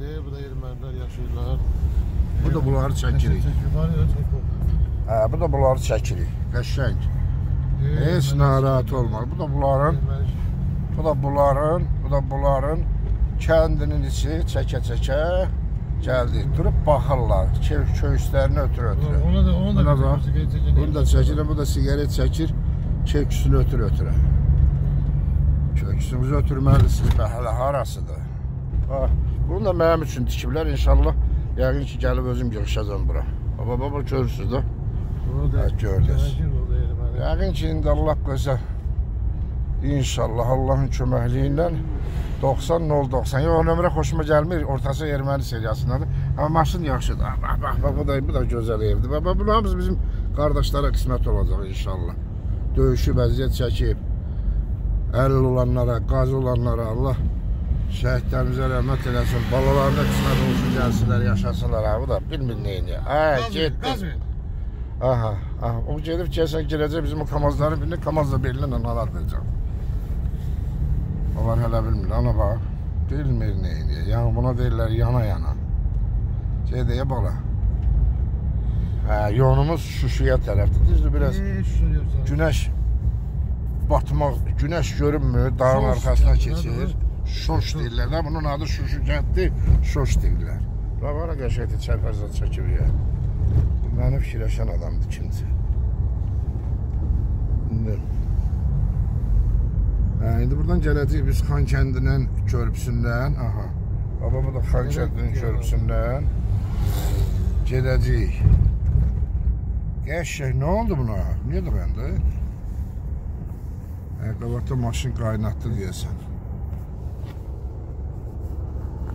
yerdir. Bu da ermənilər yaşayırlar. Bu da bunları çəkirik. Hə, bu da bunları çəkirik. Qəşəng. Heç narahat olma. Bu da bunların, bu da bunların, bu da bunların kəndinin içi çəkə-çəkə gəldi. Durub baxırlar. Kö köyslərini ötürə-ötürə. Ona da ona da bax. Bunu da çəkirəm, bu da siqaret çəkir. Köksünü ötürə-ötürə. Köksünüzü ötürməlisiniz hələ harasıdır? Ha, bunu da mənim üçün tikiblər inşallah. Yəqin ki, gəlib özüm yığışacam bura. Baba, baba görürsüz də. Gördünüz. Yəqin ki, indi Allah qoysa inşallah Allahın köməkliyi ilə 90 090. Yox, o nömrə xoşuma gəlmir. Ortası erməni seriyasındadır. Amma maşın yaxşıdır. Bax, bax, bax, bu da bu da gözəl evdir. Bax, bu hamısı bizim qardaşlara qismət olacaq inşallah. Döyüşüb əziyyət çəkib əlil olanlara, qazi olanlara Allah şəhidlərimizə rəhmət eləsin. Balalarına qismət olsun, gəlsinlər, yaşasınlar. Ha, bu da bilmir neyini. Ver, getdi. Aha, aha. O gedib gəlsən girəcək bizim o kamazların birini kamazla belinlə anar verəcəm. Onlar hələ bilmir, ana bax. Bilmir edir. Yəni buna deyirlər yana yana. Şey deyə bala. Hə, yolumuz Şuşuya tərəfdir. Düzdür biraz. Günəş batmaq, günəş görünmür, dağın deyirlər, keçir. hə? Şoş deyirlər də, bunun adı Şuşu kənddir, Şoş deyirlər. Bax, ara qəşəkdir, çərpəzə çəkir ya. Bu Məni fikirləşən adamdır kimsə. İndi Hə, indi buradan gələcəyik biz Xan kəndinin körpüsündən. Aha. Baba bu da Xan kəndinin körpüsündən gedəcəyik. Qəşəng, nə oldu buna? Niyə də bəndə? Hə, qabaqda maşın qaynatdı deyəsən.